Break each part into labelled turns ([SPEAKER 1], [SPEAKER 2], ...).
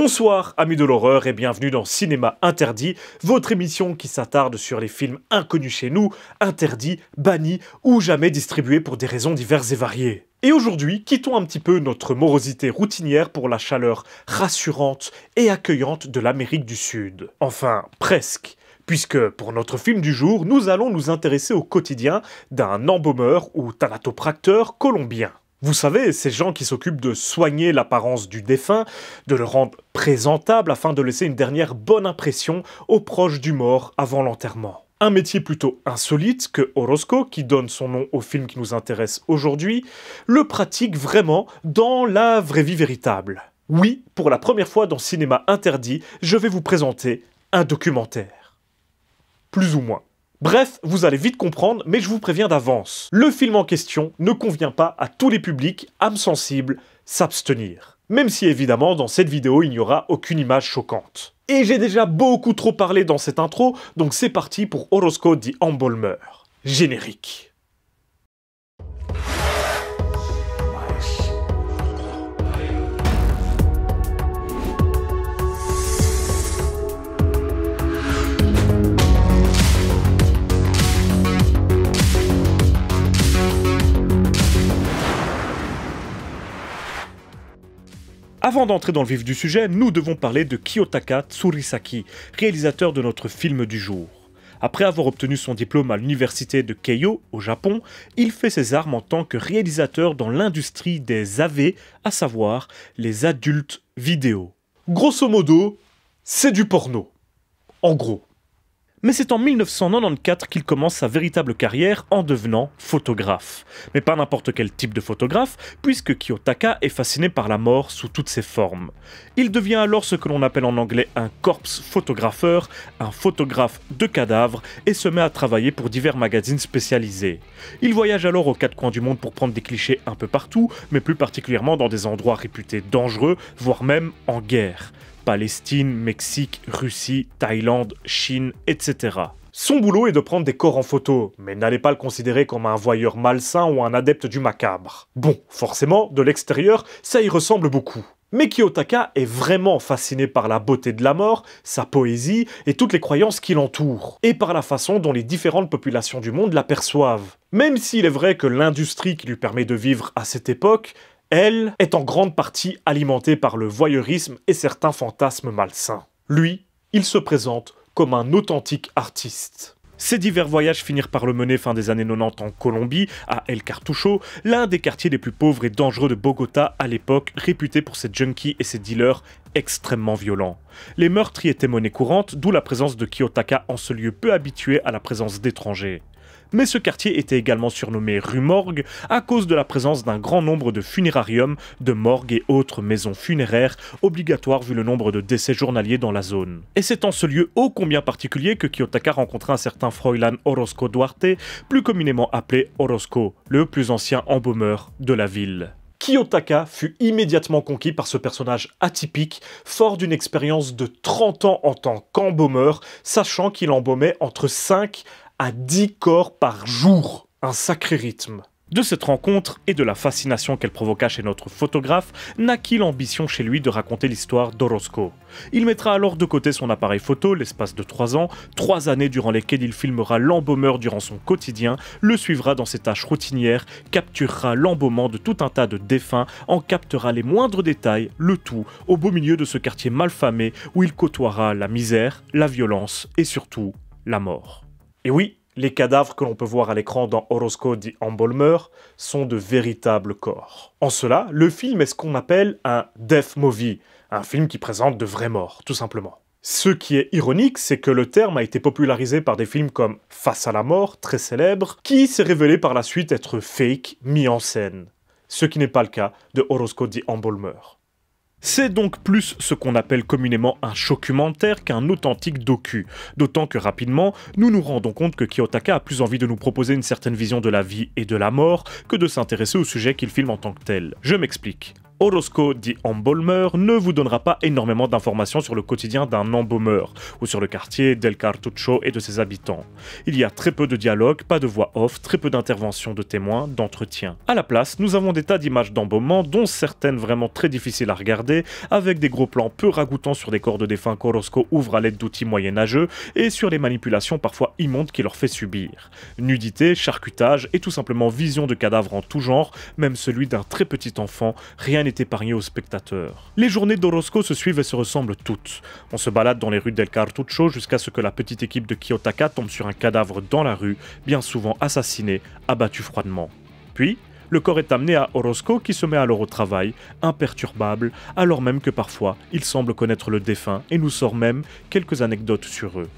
[SPEAKER 1] Bonsoir amis de l'horreur et bienvenue dans Cinéma Interdit, votre émission qui s'attarde sur les films inconnus chez nous, interdits, bannis ou jamais distribués pour des raisons diverses et variées. Et aujourd'hui, quittons un petit peu notre morosité routinière pour la chaleur rassurante et accueillante de l'Amérique du Sud. Enfin, presque puisque pour notre film du jour, nous allons nous intéresser au quotidien d'un embaumeur ou thanatopracteur colombien. Vous savez, ces gens qui s'occupent de soigner l'apparence du défunt, de le rendre présentable afin de laisser une dernière bonne impression aux proches du mort avant l'enterrement. Un métier plutôt insolite que Orozco, qui donne son nom au film qui nous intéresse aujourd'hui, le pratique vraiment dans la vraie vie véritable. Oui, pour la première fois dans Cinéma Interdit, je vais vous présenter un documentaire plus ou moins. Bref, vous allez vite comprendre, mais je vous préviens d'avance. Le film en question ne convient pas à tous les publics, âmes sensibles, s'abstenir. Même si évidemment dans cette vidéo il n'y aura aucune image choquante. Et j'ai déjà beaucoup trop parlé dans cette intro, donc c'est parti pour Horosco dit Embalmer. Générique. Avant d'entrer dans le vif du sujet, nous devons parler de Kiyotaka Tsurisaki, réalisateur de notre film du jour. Après avoir obtenu son diplôme à l'université de Keio, au Japon, il fait ses armes en tant que réalisateur dans l'industrie des AV, à savoir les adultes vidéo. Grosso modo, c'est du porno. En gros. Mais c'est en 1994 qu'il commence sa véritable carrière en devenant photographe. Mais pas n'importe quel type de photographe, puisque Kiyotaka est fasciné par la mort sous toutes ses formes. Il devient alors ce que l'on appelle en anglais un corpse photographeur, un photographe de cadavres, et se met à travailler pour divers magazines spécialisés. Il voyage alors aux quatre coins du monde pour prendre des clichés un peu partout, mais plus particulièrement dans des endroits réputés dangereux, voire même en guerre. Palestine, Mexique, Russie, Thaïlande, Chine, etc. Son boulot est de prendre des corps en photo, mais n'allez pas le considérer comme un voyeur malsain ou un adepte du macabre. Bon, forcément, de l'extérieur, ça y ressemble beaucoup. Mais Kiyotaka est vraiment fasciné par la beauté de la mort, sa poésie et toutes les croyances qui l'entourent, et par la façon dont les différentes populations du monde l'aperçoivent. Même s'il est vrai que l'industrie qui lui permet de vivre à cette époque elle, est en grande partie alimentée par le voyeurisme et certains fantasmes malsains. Lui, il se présente comme un authentique artiste. Ces divers voyages finirent par le mener fin des années 90 en Colombie, à El Cartucho, l'un des quartiers les plus pauvres et dangereux de Bogota à l'époque, réputé pour ses junkies et ses dealers extrêmement violents. Les meurtres y étaient monnaie courante, d'où la présence de Kiyotaka en ce lieu peu habitué à la présence d'étrangers mais ce quartier était également surnommé rue Morgue à cause de la présence d'un grand nombre de funérariums, de morgues et autres maisons funéraires obligatoires vu le nombre de décès journaliers dans la zone. Et c'est en ce lieu ô combien particulier que Kiyotaka rencontra un certain Froilan Orozco Duarte, plus communément appelé Orozco, le plus ancien embaumeur de la ville. Kiyotaka fut immédiatement conquis par ce personnage atypique, fort d'une expérience de 30 ans en tant qu'embaumeur, sachant qu'il embaumait entre 5 à 10 corps par jour. Un sacré rythme. De cette rencontre et de la fascination qu'elle provoqua chez notre photographe, naquit l'ambition chez lui de raconter l'histoire d'Orozco. Il mettra alors de côté son appareil photo l'espace de 3 ans, 3 années durant lesquelles il filmera l'embaumeur durant son quotidien, le suivra dans ses tâches routinières, capturera l'embaumement de tout un tas de défunts, en captera les moindres détails, le tout au beau milieu de ce quartier malfamé où il côtoiera la misère, la violence et surtout la mort. Et oui, les cadavres que l'on peut voir à l'écran dans Orozco dit Embalmer sont de véritables corps. En cela, le film est ce qu'on appelle un death movie, un film qui présente de vraies morts, tout simplement. Ce qui est ironique, c'est que le terme a été popularisé par des films comme Face à la mort, très célèbre, qui s'est révélé par la suite être fake, mis en scène. Ce qui n'est pas le cas de Orozco dit Embalmer. C'est donc plus ce qu'on appelle communément un documentaire qu'un authentique docu, d'autant que rapidement, nous nous rendons compte que Kiyotaka a plus envie de nous proposer une certaine vision de la vie et de la mort que de s'intéresser au sujet qu'il filme en tant que tel. Je m'explique. Orozco dit embaumeur ne vous donnera pas énormément d'informations sur le quotidien d'un embaumeur ou sur le quartier del Cartucho et de ses habitants. Il y a très peu de dialogue, pas de voix off, très peu d'interventions de témoins, d'entretien. À la place, nous avons des tas d'images d'embaumement, dont certaines vraiment très difficiles à regarder, avec des gros plans peu ragoûtants sur des corps de défunts qu'Orozco ouvre à l'aide d'outils moyenâgeux et sur les manipulations parfois immondes qu'il leur fait subir. Nudité, charcutage et tout simplement vision de cadavres en tout genre, même celui d'un très petit enfant, rien épargné aux spectateurs. Les journées d'Orozco se suivent et se ressemblent toutes. On se balade dans les rues del Cartucho jusqu'à ce que la petite équipe de Kiyotaka tombe sur un cadavre dans la rue, bien souvent assassiné, abattu froidement. Puis, le corps est amené à Orozco qui se met alors au travail, imperturbable, alors même que parfois il semble connaître le défunt et nous sort même quelques anecdotes sur eux.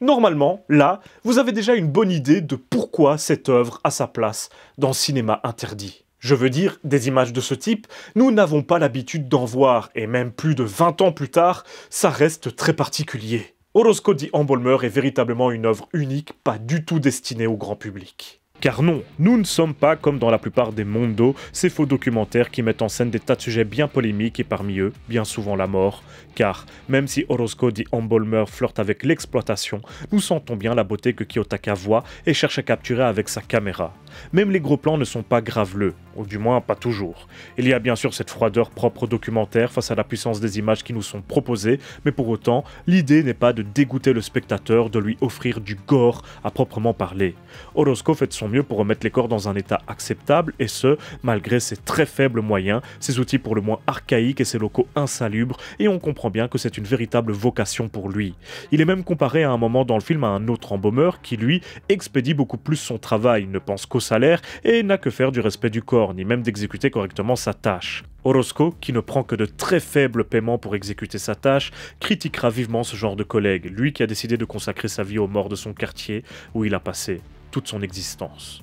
[SPEAKER 1] Normalement, là, vous avez déjà une bonne idée de pourquoi cette œuvre a sa place dans cinéma interdit. Je veux dire, des images de ce type, nous n'avons pas l'habitude d'en voir, et même plus de 20 ans plus tard, ça reste très particulier. Orozco dit Embalmer est véritablement une œuvre unique, pas du tout destinée au grand public. Car non, nous ne sommes pas comme dans la plupart des mondos, ces faux documentaires qui mettent en scène des tas de sujets bien polémiques et parmi eux, bien souvent la mort. Car même si Orozco dit Embalmer flirte avec l'exploitation, nous sentons bien la beauté que Kiyotaka voit et cherche à capturer avec sa caméra. Même les gros plans ne sont pas graveleux, ou du moins pas toujours. Il y a bien sûr cette froideur propre au documentaire face à la puissance des images qui nous sont proposées, mais pour autant, l'idée n'est pas de dégoûter le spectateur, de lui offrir du gore à proprement parler. Orozco fait de son mieux pour remettre les corps dans un état acceptable, et ce, malgré ses très faibles moyens, ses outils pour le moins archaïques et ses locaux insalubres, et on comprend bien que c'est une véritable vocation pour lui. Il est même comparé à un moment dans le film à un autre embaumeur qui, lui, expédie beaucoup plus son travail, ne pense qu'au salaire, et n'a que faire du respect du corps, ni même d'exécuter correctement sa tâche. Orozco, qui ne prend que de très faibles paiements pour exécuter sa tâche, critiquera vivement ce genre de collègue, lui qui a décidé de consacrer sa vie aux morts de son quartier, où il a passé toute son existence.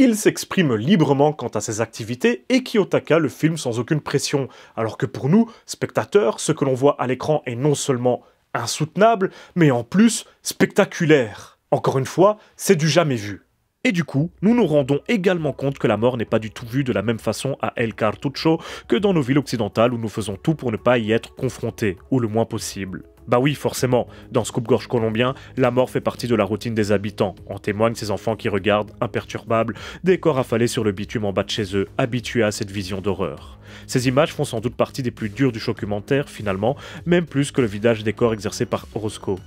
[SPEAKER 1] Il s'exprime librement quant à ses activités et Kiyotaka le filme sans aucune pression, alors que pour nous, spectateurs, ce que l'on voit à l'écran est non seulement insoutenable, mais en plus spectaculaire. Encore une fois, c'est du jamais vu. Et du coup, nous nous rendons également compte que la mort n'est pas du tout vue de la même façon à El Cartucho que dans nos villes occidentales où nous faisons tout pour ne pas y être confrontés, ou le moins possible. Bah oui, forcément, dans ce coupe-gorge colombien, la mort fait partie de la routine des habitants. En témoignent ces enfants qui regardent, imperturbables, des corps affalés sur le bitume en bas de chez eux, habitués à cette vision d'horreur. Ces images font sans doute partie des plus dures du documentaire, finalement, même plus que le vidage des corps exercé par Orozco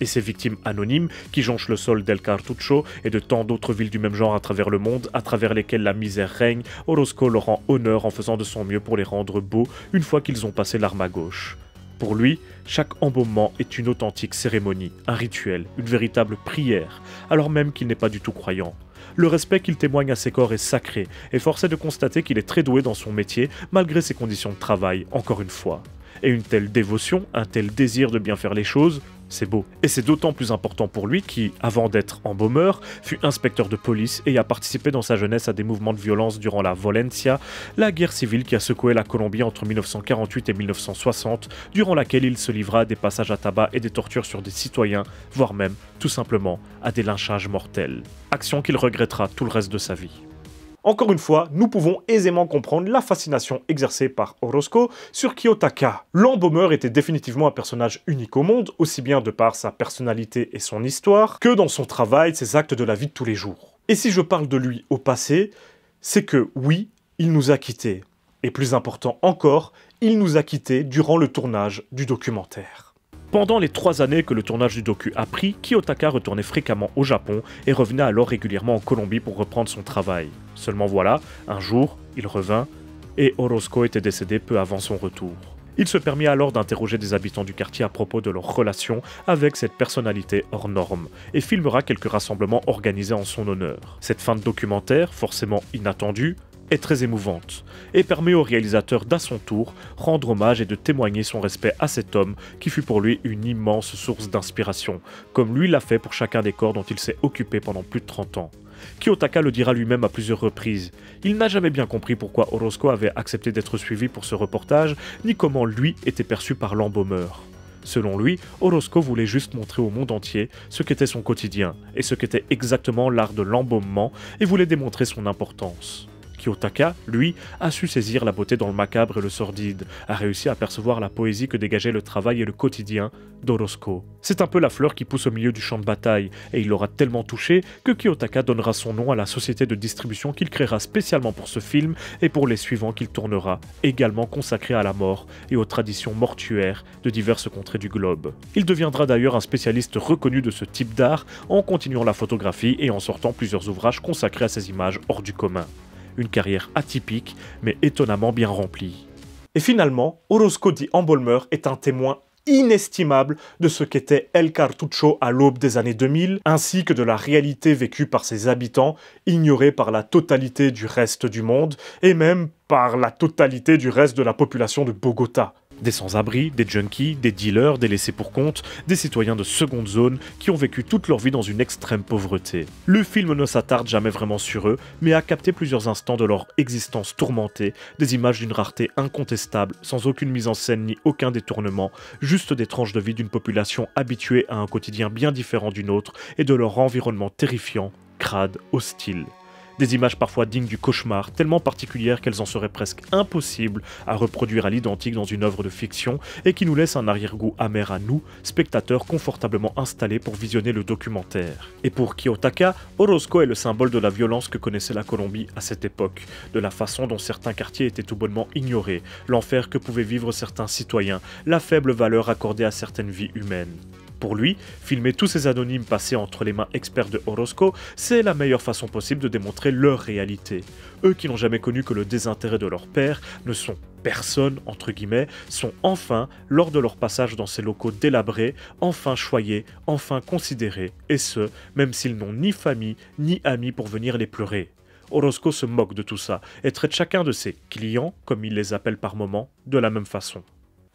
[SPEAKER 1] et ses victimes anonymes qui jonchent le sol d'El Cartucho et de tant d'autres villes du même genre à travers le monde, à travers lesquelles la misère règne, Orozco leur rend honneur en faisant de son mieux pour les rendre beaux une fois qu'ils ont passé l'arme à gauche. Pour lui, chaque embaumement est une authentique cérémonie, un rituel, une véritable prière, alors même qu'il n'est pas du tout croyant. Le respect qu'il témoigne à ses corps est sacré, et force est de constater qu'il est très doué dans son métier, malgré ses conditions de travail, encore une fois. Et une telle dévotion, un tel désir de bien faire les choses, c'est beau. Et c'est d'autant plus important pour lui qui, avant d'être embaumeur, fut inspecteur de police et a participé dans sa jeunesse à des mouvements de violence durant la Valencia, la guerre civile qui a secoué la Colombie entre 1948 et 1960, durant laquelle il se livra à des passages à tabac et des tortures sur des citoyens, voire même, tout simplement, à des lynchages mortels. Action qu'il regrettera tout le reste de sa vie. Encore une fois, nous pouvons aisément comprendre la fascination exercée par Orozco sur Kiyotaka. L'embaumeur était définitivement un personnage unique au monde, aussi bien de par sa personnalité et son histoire, que dans son travail, ses actes de la vie de tous les jours. Et si je parle de lui au passé, c'est que oui, il nous a quittés. Et plus important encore, il nous a quittés durant le tournage du documentaire. Pendant les trois années que le tournage du docu a pris, Kiyotaka retournait fréquemment au Japon et revenait alors régulièrement en Colombie pour reprendre son travail. Seulement voilà, un jour, il revint et Orozco était décédé peu avant son retour. Il se permit alors d'interroger des habitants du quartier à propos de leur relation avec cette personnalité hors norme et filmera quelques rassemblements organisés en son honneur. Cette fin de documentaire, forcément inattendue, est très émouvante et permet au réalisateur d'à son tour rendre hommage et de témoigner son respect à cet homme qui fut pour lui une immense source d'inspiration, comme lui l'a fait pour chacun des corps dont il s'est occupé pendant plus de 30 ans. Kiyotaka le dira lui-même à plusieurs reprises. Il n'a jamais bien compris pourquoi Orozco avait accepté d'être suivi pour ce reportage, ni comment lui était perçu par l'embaumeur. Selon lui, Orozco voulait juste montrer au monde entier ce qu'était son quotidien et ce qu'était exactement l'art de l'embaumement et voulait démontrer son importance. Kiyotaka, lui, a su saisir la beauté dans le macabre et le sordide, a réussi à percevoir la poésie que dégageait le travail et le quotidien d'Orosco. C'est un peu la fleur qui pousse au milieu du champ de bataille, et il l'aura tellement touché que Kiyotaka donnera son nom à la société de distribution qu'il créera spécialement pour ce film et pour les suivants qu'il tournera, également consacrés à la mort et aux traditions mortuaires de diverses contrées du globe. Il deviendra d'ailleurs un spécialiste reconnu de ce type d'art en continuant la photographie et en sortant plusieurs ouvrages consacrés à ces images hors du commun. Une carrière atypique, mais étonnamment bien remplie. Et finalement, Orozco di Embolmer est un témoin inestimable de ce qu'était El Cartucho à l'aube des années 2000, ainsi que de la réalité vécue par ses habitants, ignorée par la totalité du reste du monde, et même par la totalité du reste de la population de Bogota. Des sans-abri, des junkies, des dealers, des laissés pour compte, des citoyens de seconde zone qui ont vécu toute leur vie dans une extrême pauvreté. Le film ne s'attarde jamais vraiment sur eux, mais a capté plusieurs instants de leur existence tourmentée, des images d'une rareté incontestable, sans aucune mise en scène ni aucun détournement, juste des tranches de vie d'une population habituée à un quotidien bien différent du nôtre et de leur environnement terrifiant, crade, hostile. Des images parfois dignes du cauchemar, tellement particulières qu'elles en seraient presque impossibles à reproduire à l'identique dans une œuvre de fiction et qui nous laissent un arrière-goût amer à nous, spectateurs confortablement installés pour visionner le documentaire. Et pour Kiyotaka, Orozco est le symbole de la violence que connaissait la Colombie à cette époque, de la façon dont certains quartiers étaient tout bonnement ignorés, l'enfer que pouvaient vivre certains citoyens, la faible valeur accordée à certaines vies humaines. Pour lui, filmer tous ces anonymes passés entre les mains experts de Orozco, c'est la meilleure façon possible de démontrer leur réalité. Eux qui n'ont jamais connu que le désintérêt de leur père, ne sont personne, entre guillemets, sont enfin, lors de leur passage dans ces locaux délabrés, enfin choyés, enfin considérés, et ce, même s'ils n'ont ni famille, ni amis pour venir les pleurer. Orozco se moque de tout ça et traite chacun de ses clients, comme il les appelle par moments, de la même façon.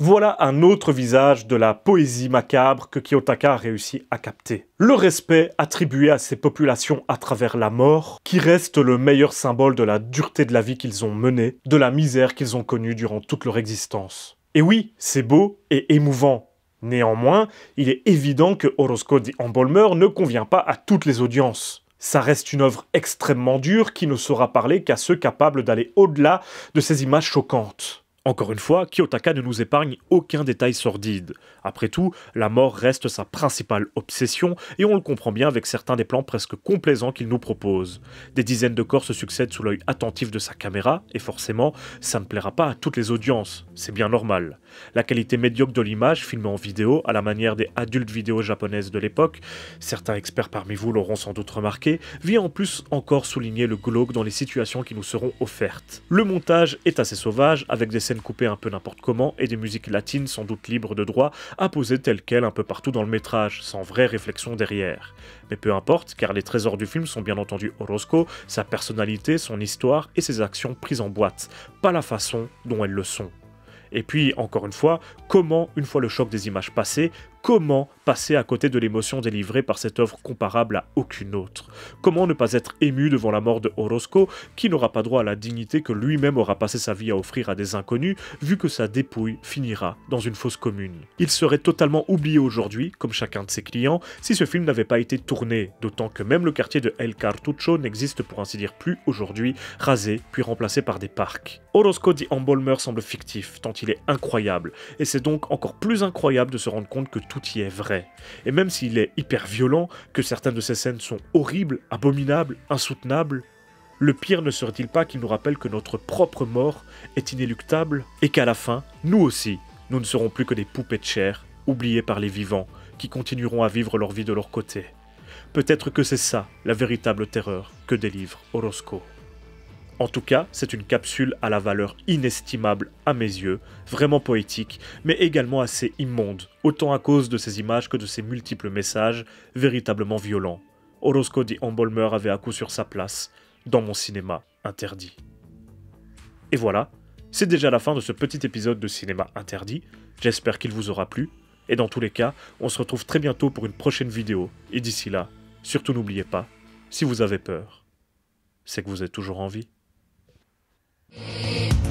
[SPEAKER 1] Voilà un autre visage de la poésie macabre que Kiyotaka a réussi à capter. Le respect attribué à ces populations à travers la mort, qui reste le meilleur symbole de la dureté de la vie qu'ils ont menée, de la misère qu'ils ont connue durant toute leur existence. Et oui, c'est beau et émouvant. Néanmoins, il est évident que Orozco di Embolmer ne convient pas à toutes les audiences. Ça reste une œuvre extrêmement dure qui ne saura parler qu'à ceux capables d'aller au-delà de ces images choquantes. Encore une fois, Kiyotaka ne nous épargne aucun détail sordide. Après tout, la mort reste sa principale obsession et on le comprend bien avec certains des plans presque complaisants qu'il nous propose. Des dizaines de corps se succèdent sous l'œil attentif de sa caméra et forcément, ça ne plaira pas à toutes les audiences, c'est bien normal. La qualité médiocre de l'image, filmée en vidéo, à la manière des adultes vidéo japonaises de l'époque, certains experts parmi vous l'auront sans doute remarqué, vient en plus encore souligner le glauque dans les situations qui nous seront offertes. Le montage est assez sauvage, avec des scènes un peu n'importe comment et des musiques latines sans doute libres de droit à poser telles quelles un peu partout dans le métrage, sans vraie réflexion derrière. Mais peu importe, car les trésors du film sont bien entendu Orozco, sa personnalité, son histoire et ses actions prises en boîte, pas la façon dont elles le sont. Et puis, encore une fois, comment, une fois le choc des images passé, Comment passer à côté de l'émotion délivrée par cette œuvre comparable à aucune autre? Comment ne pas être ému devant la mort de Orozco, qui n'aura pas droit à la dignité que lui-même aura passé sa vie à offrir à des inconnus, vu que sa dépouille finira dans une fosse commune? Il serait totalement oublié aujourd'hui, comme chacun de ses clients, si ce film n'avait pas été tourné, d'autant que même le quartier de El Cartucho n'existe pour ainsi dire plus aujourd'hui, rasé puis remplacé par des parcs. Orozco dit Embolmer semble fictif, tant il est incroyable, et c'est donc encore plus incroyable de se rendre compte que tout y est vrai. Et même s'il est hyper violent, que certaines de ces scènes sont horribles, abominables, insoutenables, le pire ne serait-il pas qu'il nous rappelle que notre propre mort est inéluctable et qu'à la fin, nous aussi, nous ne serons plus que des poupées de chair, oubliées par les vivants, qui continueront à vivre leur vie de leur côté. Peut-être que c'est ça la véritable terreur que délivre Orozco. En tout cas, c'est une capsule à la valeur inestimable à mes yeux, vraiment poétique, mais également assez immonde, autant à cause de ses images que de ses multiples messages véritablement violents. Orozco dit Embolmer avait à coup sur sa place dans mon cinéma interdit. Et voilà, c'est déjà la fin de ce petit épisode de Cinéma Interdit. J'espère qu'il vous aura plu. Et dans tous les cas, on se retrouve très bientôt pour une prochaine vidéo. Et d'ici là, surtout n'oubliez pas, si vous avez peur, c'est que vous êtes toujours en vie. Música